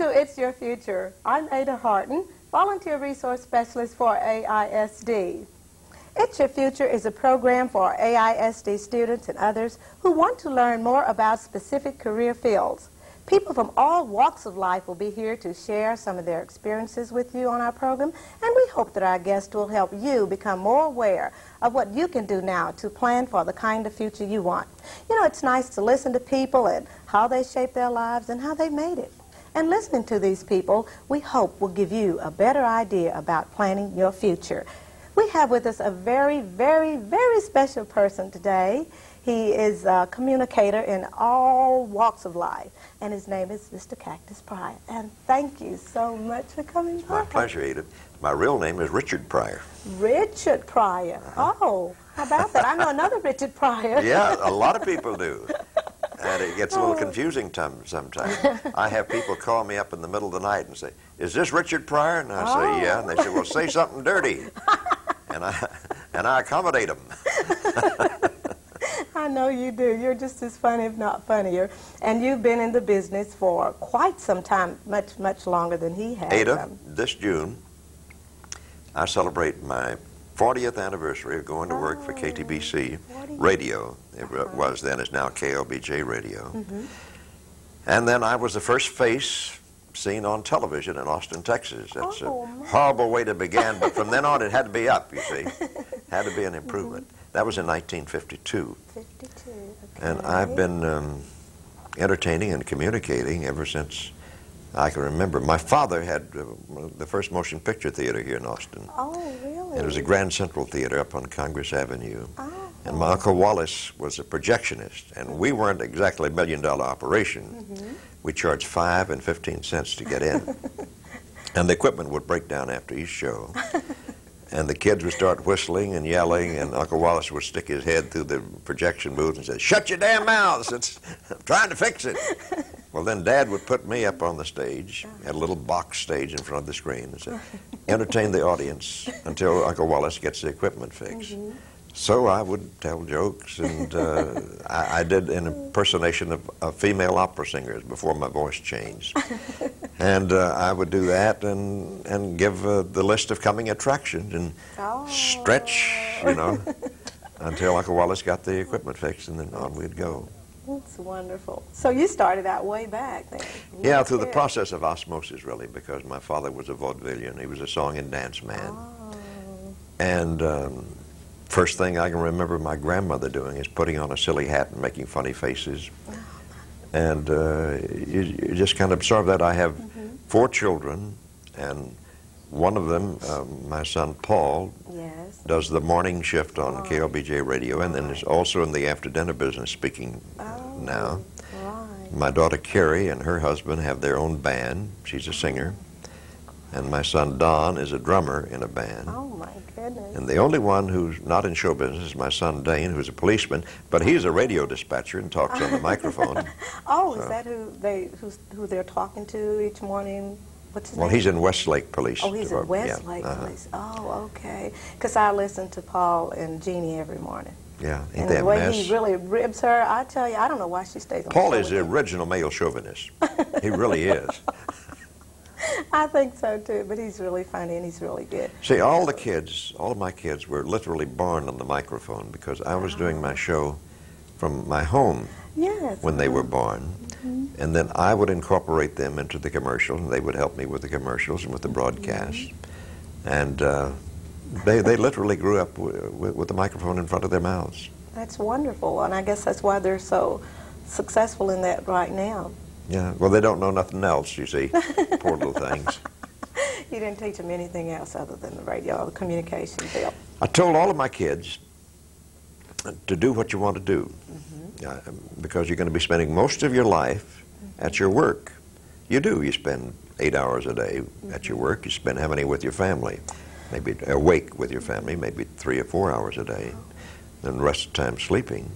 to It's Your Future. I'm Ada Harden, Volunteer Resource Specialist for AISD. It's Your Future is a program for AISD students and others who want to learn more about specific career fields. People from all walks of life will be here to share some of their experiences with you on our program, and we hope that our guests will help you become more aware of what you can do now to plan for the kind of future you want. You know, it's nice to listen to people and how they shape their lives and how they made it. And listening to these people, we hope will give you a better idea about planning your future. We have with us a very, very, very special person today. He is a communicator in all walks of life, and his name is Mr. Cactus Pryor. And thank you so much for coming by. My pleasure, Edith. My real name is Richard Pryor. Richard Pryor. Uh-huh. Oh, how about that? I know another Richard Pryor. Yeah, a lot of people do. And it gets a little confusing time, sometimes. I have people call me up in the middle of the night and say, Is this Richard Pryor? And I Oh. say, Yeah. And they say, Well, say something dirty. And I, and I accommodate them. I know you do. You're just as funny, if not funnier. And you've been in the business for quite some time, much, much longer than he has. Ada, Um, this June, I celebrate my 40th anniversary of going to work for Oh, KTBC 40. Radio. It wa- was then, it's now KLBJ Radio. Mhm. And then I was the first face seen on television in Austin, Texas. That's Oh, a horrible way to begin, but from then on it had to be up, you see. Had to be an improvement. That was in 1952. 52. And. I've been um, entertaining and communicating ever since I can remember. My father had uh, the first motion picture theater here in Austin. Oh, really? It was a Grand Central Theater up on Congress Avenue. Oh. And my Uncle Wallace was a projectionist, and we weren't exactly a million dollar operation. Mm-hmm. We charged five and 15 cents to get in. and the equipment would break down after each show. And the kids would start whistling and yelling, and Uncle Wallace would stick his head through the projection booth and say, Shut your damn mouths! It's, I'm trying to fix it. Well, then Dad would put me up on the stage, had a little box stage in front of the screen, and say, Entertain the audience until Uncle Wallace gets the equipment fixed. So I would tell jokes, and uh, I, I did an impersonation of, of female opera singers before my voice changed. and uh, I would do that and, and give uh, the list of coming attractions and Oh. stretch, you know, until Uncle Wallace got the equipment fixed, and then on we'd go. That's wonderful. So you started out way back then. Yeah, That's through the process of osmosis, really, because my father was a vaudevillian. He was a song and dance man. Oh. And um, first thing I can remember my grandmother doing is putting on a silly hat and making funny faces. And uh, you, you just kind of absorb that. I have four children, and one of them, um, my son Paul, Yes. does the morning shift on Oh. KLBJ radio, and then is also in the after dinner business speaking Oh. now. Right. My daughter Carrie and her husband have their own band. She's a singer. And my son Don is a drummer in a band. Oh my goodness. And the only one who's not in show business is my son Dane, who's a policeman, but he's a radio dispatcher and talks on the microphone. Oh, is that who they who's, who they're talking to each morning? What's his name? Well, name? he's in Westlake Police. Oh, he's in Department. Yeah, Westlake uh-huh. Police. Oh, okay. Because I listen to Paul and Jeannie every morning. Yeah, ain't and that the way mess? he really ribs her, I tell you, I don't know why she stays Paul is the original male chauvinist. he really is. I think so too, but he's really funny and he's really good. See, all the kids, all of my kids were literally born on the microphone because I was doing my show from my home Yes. when they were born. And then I would incorporate them into the commercial, and they would help me with the commercials and with the broadcast. And uh, they, they literally grew up w- w- with the microphone in front of their mouths. That's wonderful, and I guess that's why they're so successful in that right now. Yeah, well, they don't know nothing else, you see. Poor little things. You didn't teach them anything else other than the radio or the communication field. I told all of my kids to do what you want to do uh, because you're going to be spending most of your life at your work. You do. You spend eight hours a day at your work. You spend how many with your family? Maybe awake with your family, maybe three or four hours a day, and the rest of the time sleeping.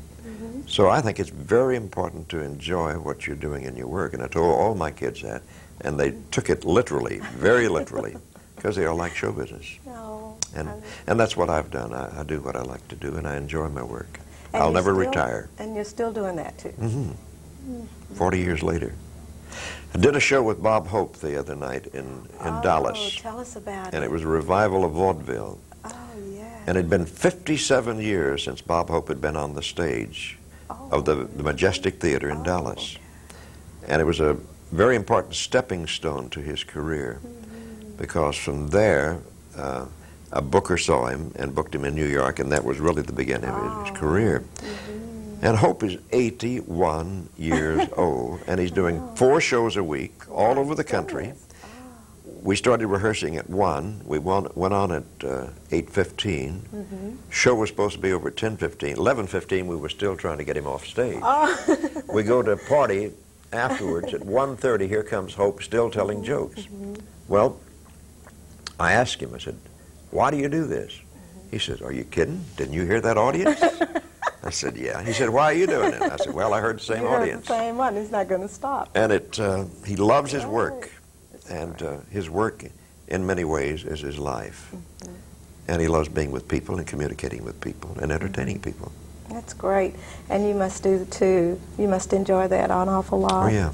So I think it's very important to enjoy what you're doing in your work. And I told all my kids that, and they took it literally, very literally, because they all like show business. No. And, I'm- and that's what I've done. I, I do what I like to do, and I enjoy my work. I'll never still- retire. And you're still doing that too. Mm -hmm. 40 years later. I did a show with Bob Hope the other night in, in oh, Dallas, tell us about it. and it was a revival of vaudeville. Oh, yeah. And it had been 57 years since Bob Hope had been on the stage oh. Of the, the Majestic Theater in Dallas. And it was a very important stepping stone to his career because from there, uh, a booker saw him and booked him in New York, and that was really the beginning of his Oh. career. And Hope is 81 years old, and he's doing four shows a week all over the country. We started rehearsing at 1. We won, went on at uh, 8.15. Mm-hmm. Show was supposed to be over at 10.15. 11.15, we were still trying to get him off stage. Oh. we go to a party afterwards. At 1.30, here comes Hope still telling Mm-hmm. jokes. Well, I asked him, I said, why do you do this? He says, are you kidding? Didn't you hear that audience? I said, yeah. He said, why are you doing it? I said, well, I heard the same you audience. the same one. He's not going to stop. And it, uh, he loves his work, and uh, his work, in many ways, is his life. Mm-hmm. And he loves being with people and communicating with people and entertaining people. That's great. And you must do too. You must enjoy that an awful lot. Oh yeah,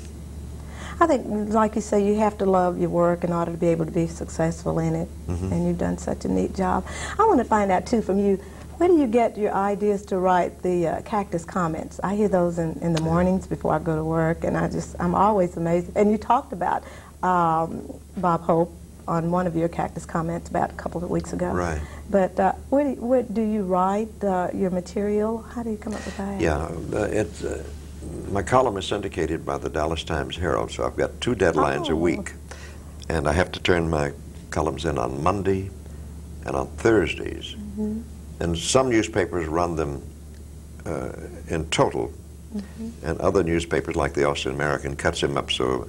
I think, like you say, you have to love your work in order to be able to be successful in it. Mhm. And you've done such a neat job. I want to find out too from you. Where do you get your ideas to write the uh, cactus comments? I hear those in, in the mornings before I go to work, and I just I'm always amazed. And you talked about um, Bob Hope on one of your cactus comments about a couple of weeks ago. Right. But uh, where, do, where do you write uh, your material? How do you come up with that? yeah. Uh, it's uh, my column is syndicated by the Dallas Times Herald, so I've got two deadlines a Oh. week, and I have to turn my columns in on Monday and on Thursdays. Mm-hmm. And some newspapers run them uh, in total, Mm-hmm. and other newspapers, like the Austin American, cuts them up so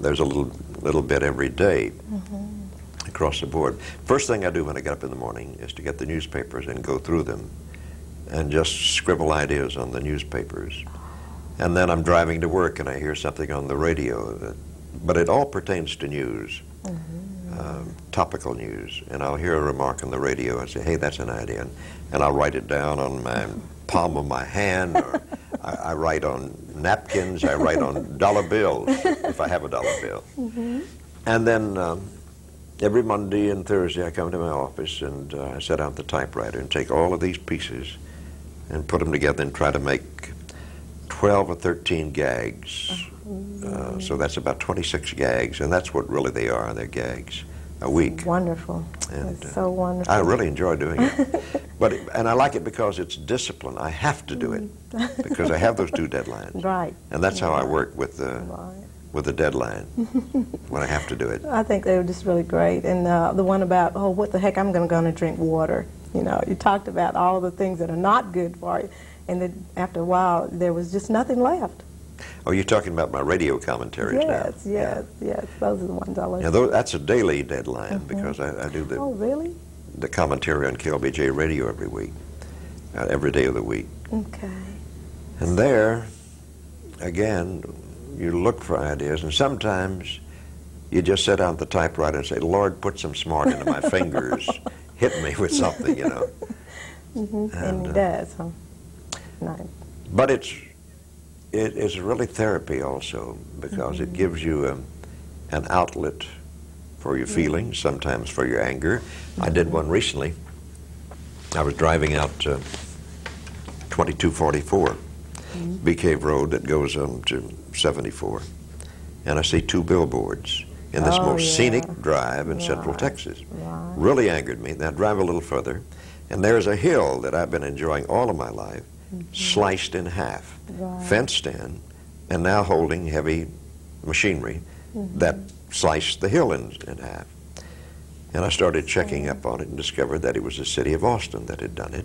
there's a little little bit every day Mm-hmm. across the board. First thing I do when I get up in the morning is to get the newspapers and go through them, and just scribble ideas on the newspapers. And then I'm driving to work and I hear something on the radio, that, but it all pertains to news, um, topical news. And I'll hear a remark on the radio and say, hey, that's an idea. And, and I'll write it down on my palm of my hand, or I, I write on napkins, I write on dollar bills, if I have a dollar bill. And then um, every Monday and Thursday I come to my office and uh, I set out the typewriter and take all of these pieces and put them together and try to make 12 or 13 gags. Uh, so that's about 26 gags, and that's what really they are. They're gags a week. Wonderful. And, it's uh, so wonderful. I really enjoy doing it. but it, and I like it because it's discipline. I have to do it because I have those two deadlines. Right. And that's how I work with the Right. with the deadline when I have to do it. I think they were just really great. And uh, the one about, oh, what the heck, I'm going to go and drink water. You know, you talked about all the things that are not good for you. And then after a while, there was just nothing left. Oh, you're talking about my radio commentaries Yes, now. yes, yes. Those are the ones I Yeah, yeah those, that's a daily deadline because I, I do the, Oh, really? the commentary on KLBJ radio every week, uh, every day of the week. Okay. And there, again, you look for ideas, and sometimes you just sit down at the typewriter and say, Lord, put some smart into my fingers. Hit me with something, you know. Mm -hmm. And, And, it uh, does, huh? Nice. But it's it is really therapy also because it mm-hmm. gives you um, an outlet for your feelings, sometimes for your anger. I did mm-hmm. one recently. I was driving out uh, to 2244 mm-hmm. Bee Cave Road that goes on to 74, and I see two billboards in this Oh, most yeah. scenic drive in Central Texas. Right. Really angered me. Then I drive a little further, and there's a hill that I've been enjoying all of my life, sliced in half, Right. fenced in, and now holding heavy machinery mm-hmm. that sliced the hill in, in half. And I started checking up on it and discovered that it was the city of Austin that had done it.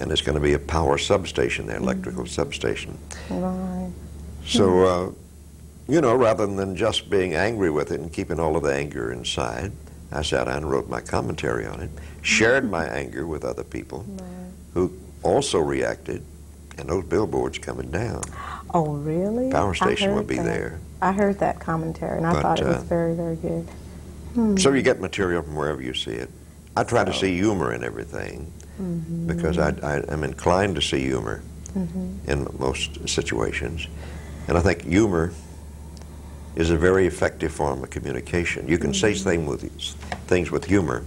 And it's going to be a power substation there, electrical mm-hmm. substation. Right. So, hmm. uh, you know, rather than just being angry with it and keeping all of the anger inside, I sat down and wrote my commentary on it, shared mm-hmm. my anger with other people who also reacted, and those billboards coming down. Oh, really? Power station will be that. there. I heard that commentary, and I But, thought it was uh, very, very good. So you get material from wherever you see it. I try to see humor in everything Mm-hmm. because I, I am inclined to see humor Mm-hmm. in most situations. And I think humor is a very effective form of communication. You can say thing with, things with humor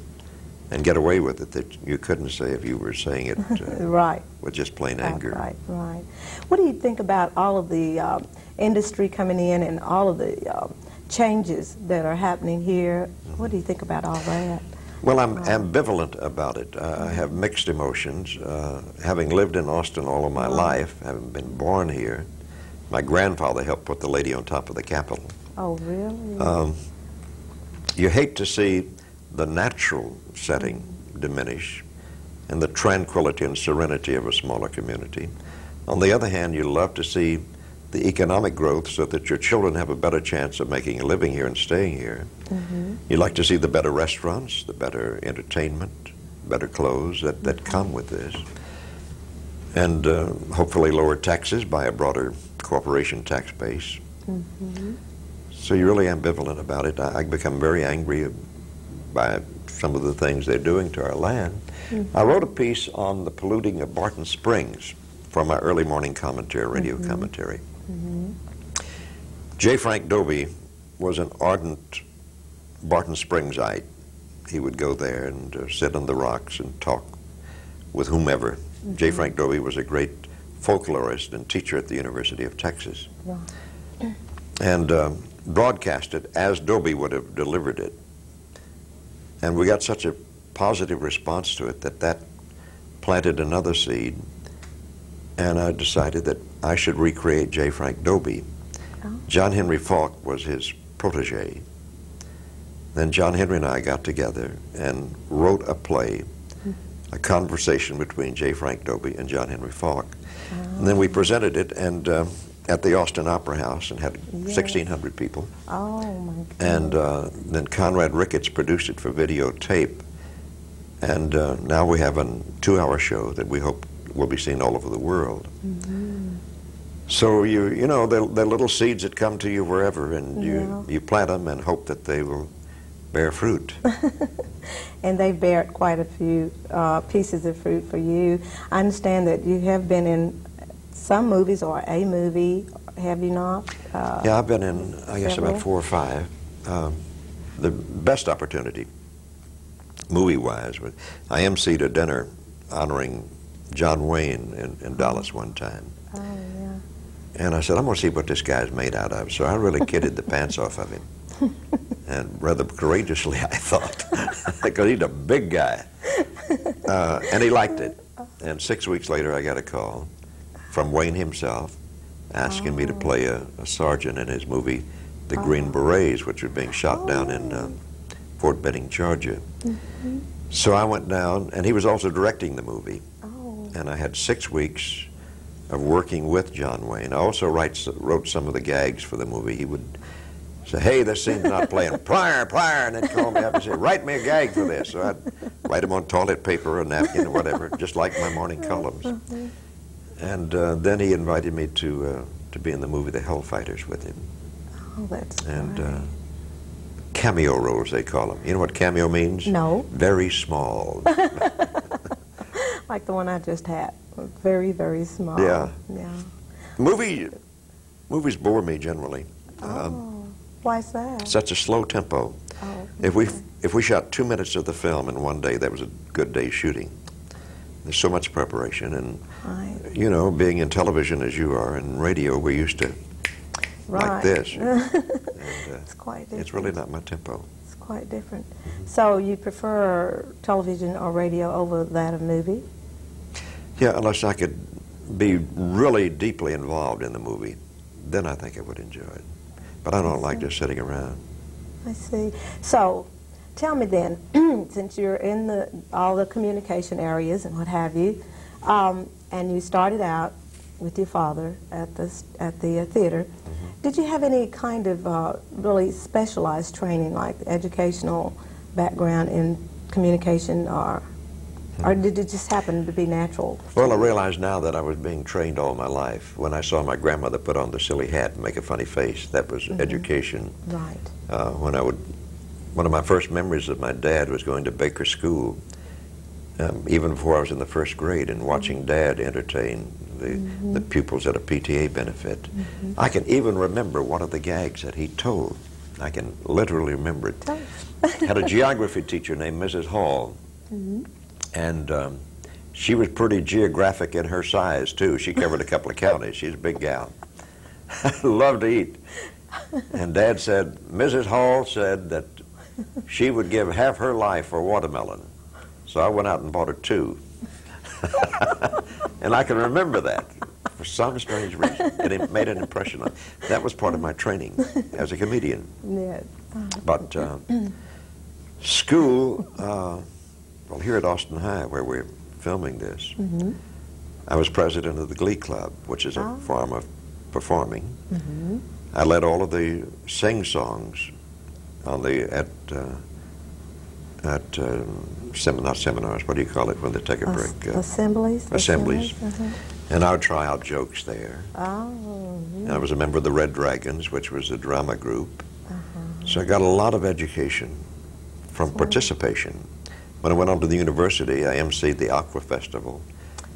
and get away with it that you couldn't say if you were saying it uh, right. with just plain anger. Right, right. What do you think about all of the um, industry coming in and all of the um, changes that are happening here? What do you think about all that? Well, I'm ambivalent about it. Uh, I have mixed emotions. Uh, having lived in Austin all of my life, having been born here, my grandfather helped put the lady on top of the Capitol. Oh, really? Um, you hate to see the natural setting diminish and the tranquility and serenity of a smaller community. On the other hand, you love to see the economic growth so that your children have a better chance of making a living here and staying here. Mm-hmm. You like to see the better restaurants, the better entertainment, better clothes that, that come with this. And uh, hopefully lower taxes by a broader corporation tax base. Mm-hmm. So you're really ambivalent about it. I, I, become very angry by some of the things they're doing to our land. Mm-hmm. I wrote a piece on the polluting of Barton Springs for my early morning commentary, radio mm-hmm. commentary. Mm-hmm. J. Frank Dobie was an ardent Barton Springsite. He would go there and uh, sit on the rocks and talk with whomever. Mm-hmm. J. Frank Dobie was a great folklorist and teacher at the University of Texas. And uh, broadcast it as Dobie would have delivered it. And we got such a positive response to it that that planted another seed. And I decided that I should recreate J. Frank Dobie. Oh. John Henry Faulk was his protege. Then John Henry and I got together and wrote a play, mm. a conversation between J. Frank Dobie and John Henry Faulk. Oh. And then we presented it and uh, at the Austin Opera House and had yes. 1,600 people. Oh, my God. And uh, then Conrad Ricketts produced it for videotape. And uh, now we have a two-hour show that we hope will be seen all over the world. Mm-hmm. So you you know they're, they're, little seeds that come to you wherever, and you yeah. you plant them and hope that they will bear fruit. and they bear quite a few uh, pieces of fruit for you. I understand that you have been in some movies or a movie, have you not? Uh, yeah, I've been in I guess several? about four or five. Um, the best opportunity, movie-wise, was I emceed a dinner honoring John Wayne in, in Dallas one time. Oh, yeah. And I said, I'm going to see what this guy's made out of. So I really kidded the pants off of him. and rather courageously, I thought, because he's a big guy. Uh, and he liked it. And six weeks later, I got a call from Wayne himself asking oh. me to play a, a, sergeant in his movie, The oh. Green Berets, which was being shot oh. down in uh, Fort Benning, Georgia. Mm -hmm. So I went down, and he was also directing the movie and I had six weeks of working with John Wayne. I also write, wrote some of the gags for the movie. He would say, hey, this scene's not playing. Pryor, Pryor, and then call me up and say, write me a gag for this. So I'd write them on toilet paper or napkin or whatever, just like my morning columns. And uh, then he invited me to, uh, to be in the movie The Hellfighters with him. Oh, that's And uh, cameo roles, they call them. You know what cameo means? No. Very small. like the one I just had. Very, very small. Yeah. Yeah. Movie, movies bore me generally. Oh, um, why's that? Such a slow tempo. Oh, okay. If we if we shot two minutes of the film in one day, that was a good day shooting. There's so much preparation, and right. you know, being in television as you are and radio, we're used to right. like this. and, uh, it's quite different. It's really not my tempo. It's quite different. Mm-hmm. So you prefer television or radio over that of movie? Yeah, unless I could be really deeply involved in the movie, then I think I would enjoy it. But I don't I like just sitting around. I see. So, tell me then, since you're in the all the communication areas and what have you, um, and you started out with your father at the at the uh, theater, mm-hmm. did you have any kind of uh, really specialized training, like educational background in communication or or did it just happen to be natural? Well, I realize now that I was being trained all my life. When I saw my grandmother put on the silly hat and make a funny face, that was mm -hmm. education. Right. Uh, when I would, one of my first memories of my dad was going to Baker School, um, even before I was in the first grade, and watching mm -hmm. Dad entertain the, the pupils at a PTA benefit. I can even remember one of the gags that he told. I can literally remember it. Had a geography teacher named Mrs. Hall, and um, she was pretty geographic in her size too. She covered a couple of counties. She's a big gal. Loved to eat. And Dad said, Mrs. Hall said that she would give half her life for a watermelon. So I went out and bought her two. and I can remember that for some strange reason. And it made an impression on That was part of my training as a comedian. Yes. But uh, school, uh, well, here at Austin High, where we're filming this, I was president of the Glee Club, which is a Oh. form of performing. I led all of the sing songs on the at uh, at uh, sem- not seminars. What do you call it when they take a As- break? Uh, assemblies? assemblies. Uh-huh. and I would try out jokes there. Oh, And I was a member of the Red Dragons, which was a drama group. Uh-huh. So I got a lot of education from participation. When I went on to the university, I emceed the Aqua Festival.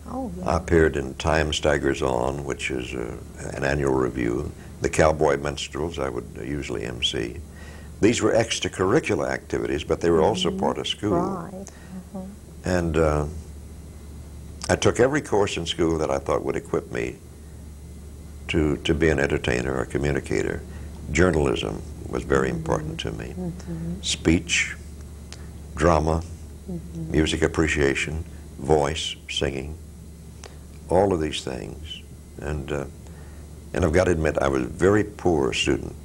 oh, I appeared in Time Staggers On, which is uh, an annual review. The Cowboy Minstrels, I would usually MC. These were extracurricular activities, but they were also mm-hmm. part of school. Right. Mm-hmm. And uh, I took every course in school that I thought would equip me to, to be an entertainer or communicator. Journalism was very mm-hmm. important to me. Speech, drama, music appreciation, voice, singing, all of these things. And, uh, and I've got to admit, I was a very poor student,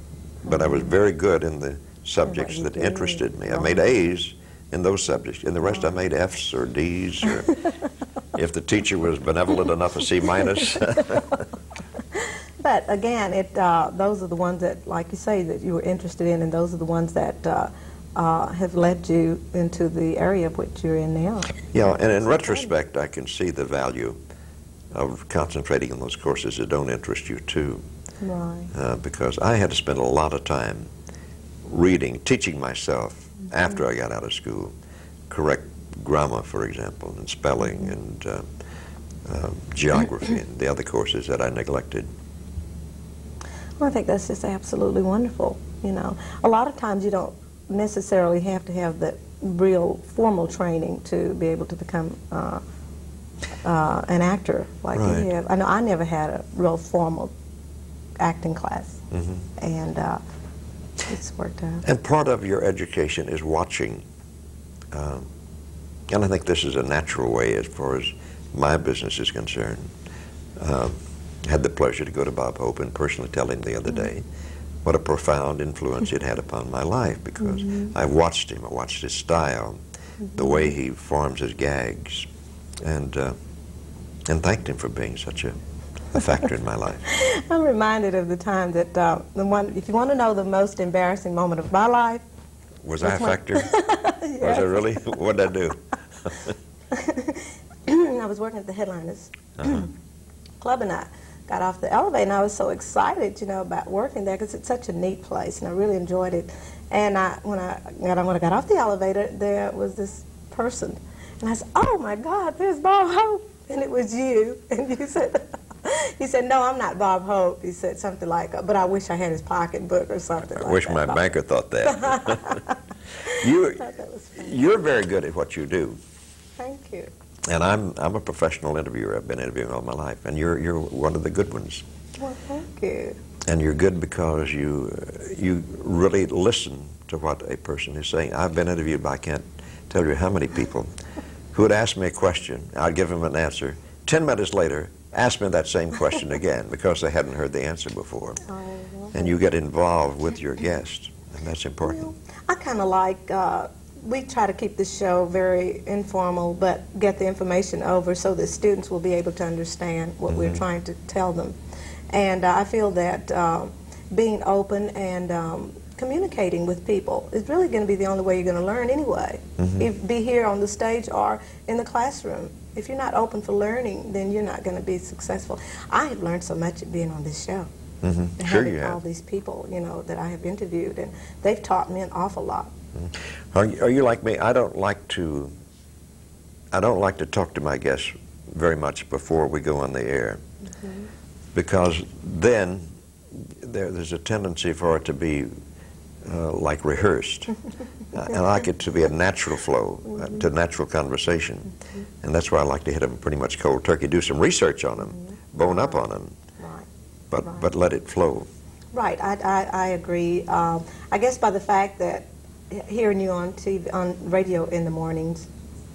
but I was very good in the subjects that interested me. I made A's in those subjects. In the rest, I made F's or D's, or if the teacher was benevolent enough, a C minus. But again, it uh, those are the ones that, like you say, that you were interested in, and those are the ones that uh, uh, have led you into the area of which you're in now. yeah, and in retrospect, I can see the value of concentrating on those courses that don't interest you too. Right. uh, because I had to spend a lot of time reading, teaching myself after I got out of school, correct grammar, for example, and spelling and uh, uh, geography and the other courses that I neglected. Well, I think that's just absolutely wonderful. You know, a lot of times you don't necessarily have to have the real formal training to be able to become uh, uh, an actor like Right. you have. I know I never had a real formal acting class, Mhm. and uh, it's worked out. And part of your education is watching. Um, and I think this is a natural way as far as my business is concerned. Um, had the pleasure to go to Bob Hope and personally tell him the other day what a profound influence it had upon my life because I watched him. I watched his style, the way he forms his gags, and uh, and thanked him for being such a, a factor in my life. I'm reminded of the time that uh, the one. If you want to know the most embarrassing moment of my life, Was I a factor? Was I really? What did I do? I was working at the Headliners Uh-huh. Club, and I got off the elevator, and I was so excited, you know, about working there because it's such a neat place, and I really enjoyed it. And I, when I got when I got off the elevator, there was this person, and I said, "Oh my God, there's Bob Hope," and it was you, and you said. He said, "No, I'm not Bob Hope." He said something like, "But I wish I had his pocketbook or something." I like wish that. my banker thought that. you, thought that you're very good at what you do, Thank you. and I'm I'm a professional interviewer. I've been interviewing all my life, and you're you're one of the good ones. Well, thank you. And you're good because you you really listen to what a person is saying. I've been interviewed by I can't tell you how many people who would ask me a question. I'd give them an answer. Ten minutes later, ask me that same question again because they hadn't heard the answer before. Oh, And you get involved with your guest, and that's important. I kind of like, uh, we try to keep the show very informal, but get the information over so that students will be able to understand what we're trying to tell them. And uh, I feel that um, being open and um, communicating with people is really going to be the only way you're going to learn anyway. If, be here on the stage or in the classroom. If you're not open for learning, then you're not going to be successful. I have learned so much at being on this show hmm and Sure, having all these people, you know, that I have interviewed, and they've taught me an awful lot. Are you, are you like me? I don't like to. I don't like to talk to my guests very much before we go on the air. because then there, there's a tendency for it to be uh, like rehearsed. and I like it to be a natural flow, uh, to natural conversation. And that's why I like to hit them pretty much cold turkey. Do some research on them, bone up on them, Right. but, Right. but let it flow. Right, I, I, I agree. Um, I guess by the fact that hearing you on TV, on radio in the mornings,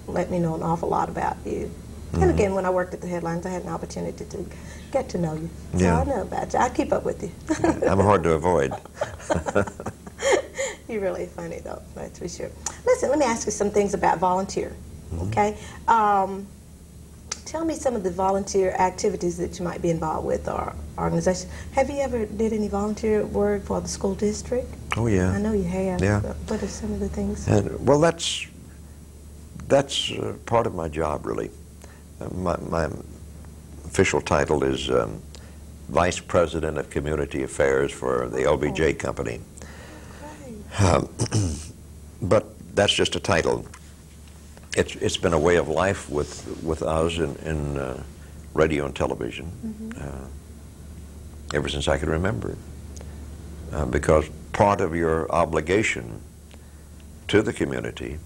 let me know an awful lot about you. And again, when I worked at the headlines, I had an opportunity to get to know you. So Yeah. I know about you. I keep up with you. I'm hard to avoid. You're really funny, though, that's for sure. Listen, let me ask you some things about volunteer, Mm-hmm. okay? Um, tell me some of the volunteer activities that you might be involved with or organizations. Have you ever did any volunteer work for the school district? Oh yeah. I know you have. Yeah. What are some of the things? And well, that's that's uh, part of my job, really. Uh, my, my official title is um, Vice President of Community Affairs for the LBJ Company. Um, but that's just a title. It's, it's been a way of life with, with us in, in uh, radio and television uh, ever since I can remember. Uh, because part of your obligation to the community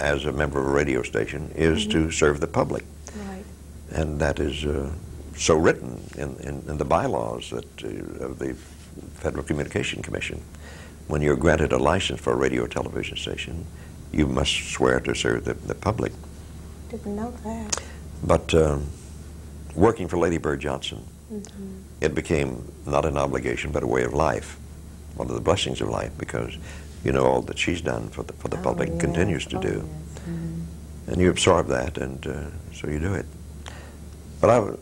as a member of a radio station is to serve the public. Right. And that is uh, so written in, in, in the bylaws that, uh, of the Federal Communication Commission. When you're granted a license for a radio or television station, you must swear to serve the, the public. Didn't know that. But um, working for Lady Bird Johnson, it became not an obligation but a way of life, one of the blessings of life, because you know all that she's done for the, for the Oh, public and continues to Oh, do. yes. Mhm. And you absorb that, and uh, so you do it. But I've,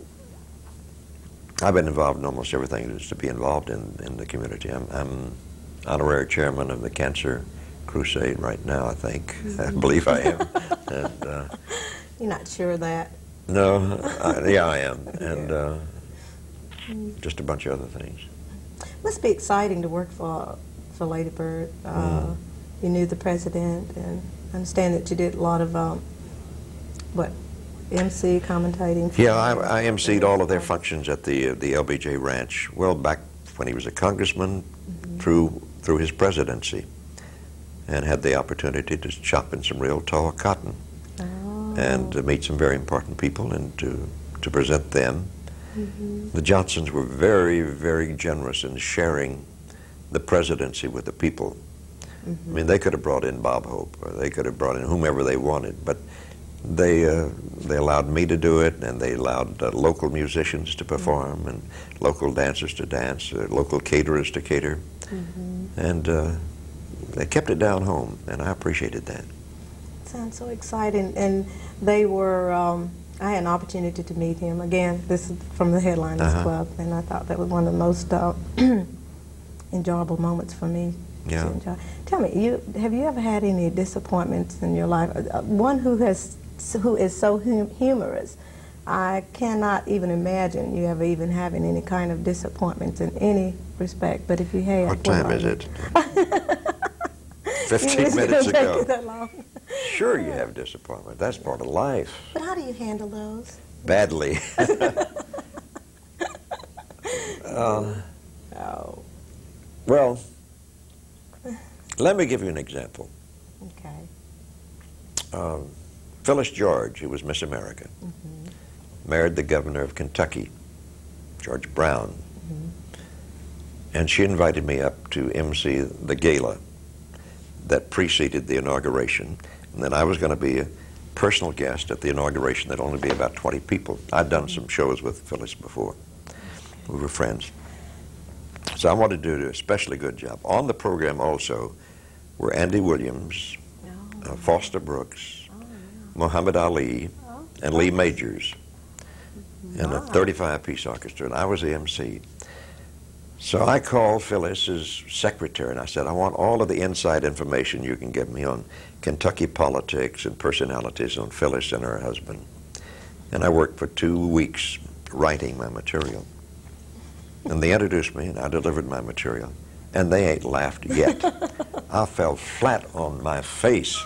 I've been involved in almost everything is to be involved in in the community. I'm, I'm honorary chairman of the Cancer Crusade right now, I think. I believe I am. and uh, You're not sure of that. no, I, yeah, I am. And uh, just a bunch of other things. Must be exciting to work for for Lady Bird. Uh, Mm. You knew the president, and I understand that you did a lot of um, what MC commentating. for- Yeah, I, I emceed all of their functions at the uh, the LBJ Ranch. Well, back when he was a congressman, through through his presidency, and had the opportunity to chop in some real tall cotton Oh. and to meet some very important people and to to present them. Mm-hmm. The Johnsons were very, very generous in sharing the presidency with the people. I mm-hmm. mean, they could have brought in Bob Hope, or they could have brought in whomever they wanted, but they uh, they allowed me to do it, and they allowed uh, local musicians to perform, and local dancers to dance, uh, local caterers to cater, and uh, they kept it down home, and I appreciated that. Sounds so exciting. And they were, um, I had an opportunity to meet him. Again, this is from the Headliners Uh-huh. Club, and I thought that was one of the most uh, enjoyable moments for me. Yeah. Tell me, you have you ever had any disappointments in your life? Uh, One who has, who is so hum- humorous. I cannot even imagine you ever even having any kind of disappointments in any respect. But if you have, What time is it? Fifteen minutes ago. that long. Sure, you have disappointment. That's part of life. But how do you handle those? Badly. Oh, well, let me give you an example. okay. Um, Phyllis George, who was Miss America, married the governor of Kentucky, George Brown. And she invited me up to MC the gala that preceded the inauguration. And then I was going to be a personal guest at the inauguration. There'd only be about 20 people. I'd done some shows with Phyllis before. We were friends. So I wanted to do a especially good job. On the program also were Andy Williams, Oh, uh, Foster Brooks. Muhammad Ali, Oh, and Lee Majors in a ah. 35-piece orchestra, and I was the MC. So I called Phyllis's secretary, and I said, I want all of the inside information you can give me on Kentucky politics and personalities on Phyllis and her husband. And I worked for two weeks writing my material. And they introduced me, and I delivered my material. And they ain't laughed yet. I fell flat on my face.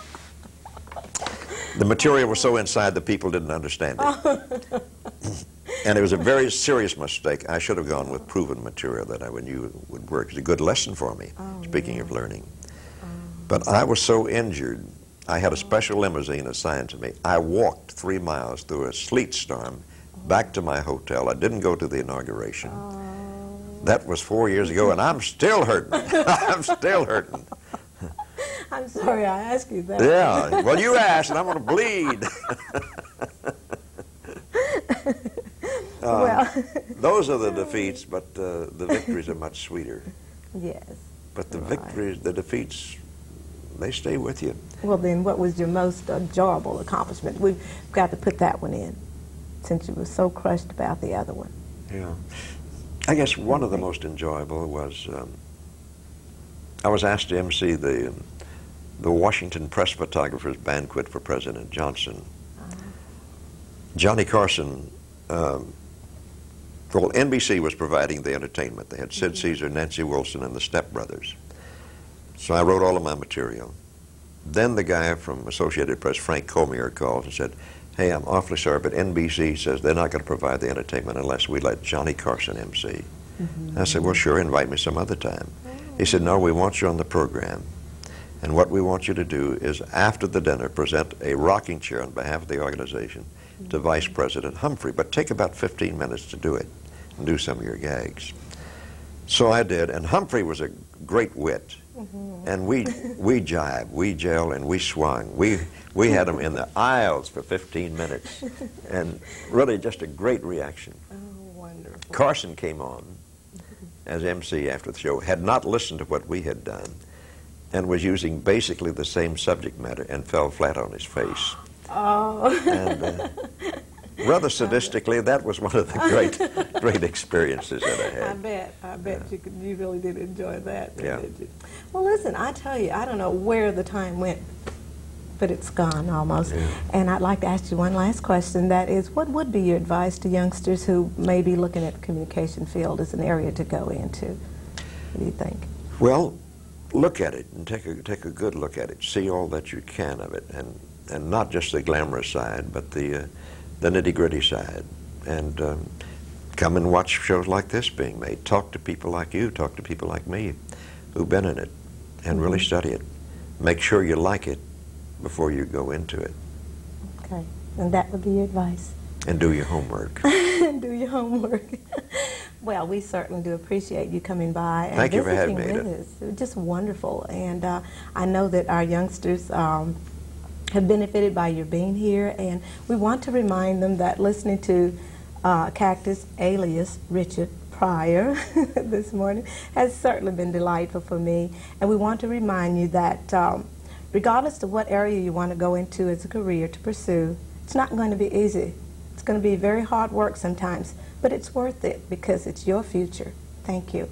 The material was so inside the people didn't understand it. and it was a very serious mistake. I should have gone with proven material that I knew would work. It's a good lesson for me, Oh, speaking yeah. of learning. Oh. But I was so injured, I had a special limousine assigned to me. I walked three miles through a sleet storm back to my hotel. I didn't go to the inauguration. Oh. That was four years ago, and I'm still hurting. I'm still hurting. I'm sorry I asked you that. Yeah. Well, you asked, and I'm going to bleed. Um, well, Those are the defeats, but uh, the victories are much sweeter. yes. But the Right. victories, the defeats, they stay with you. Well, then, what was your most enjoyable accomplishment? We've got to put that one in, since you were so crushed about the other one. Yeah. I guess one of the most enjoyable was um, I was asked to MC the the Washington Press Photographers Banquet for President Johnson. Johnny Carson, um, well, NBC was providing the entertainment. They had Sid Caesar, Nancy Wilson, and the Step Brothers. So I wrote all of my material. Then the guy from Associated Press, Frank Cormier, called and said, Hey, I'm awfully sorry, but NBC says they're not going to provide the entertainment unless we let Johnny Carson MC. I said, Well, sure, invite me some other time. He said, No, we want you on the program. And what we want you to do is, after the dinner, present a rocking chair on behalf of the organization to Vice President Humphrey, but take about 15 minutes to do it and do some of your gags. So I did, and Humphrey was a great wit. Mm-hmm. And we we jibed, we gelled, and we swung. We we had him in the aisles for 15 minutes, and really just a great reaction. Oh, wonderful. Carson came on as MC after the show, had not listened to what we had done, and was using basically the same subject matter and fell flat on his face. Oh, And uh, rather sadistically, that was one of the great, great experiences that I had. I bet. I bet you could, you really did enjoy that. Yeah. Did you? Well, listen, I tell you, I don't know where the time went, but it's gone almost. Yeah. And I'd like to ask you one last question. That is, what would be your advice to youngsters who may be looking at the communication field as an area to go into? What do you think? Well, look at it and take a take a good look at it. See all that you can of it, and and not just the glamorous side, but the uh, the nitty gritty side. And um, come and watch shows like this being made. Talk to people like you. Talk to people like me, who've been in it, and really study it. Make sure you like it before you go into it, Okay. And that would be your advice. and do your homework. do your homework. well, we certainly do appreciate you coming by and Thank you for visiting having me, with us. It was just wonderful, and uh, I know that our youngsters um, have benefited by your being here, and we want to remind them that listening to uh, Cactus alias Richard Pryor this morning has certainly been delightful for me, and we want to remind you that. Um, Regardless of what area you want to go into as a career to pursue, it's not going to be easy. It's going to be very hard work sometimes, but it's worth it because it's your future. Thank you.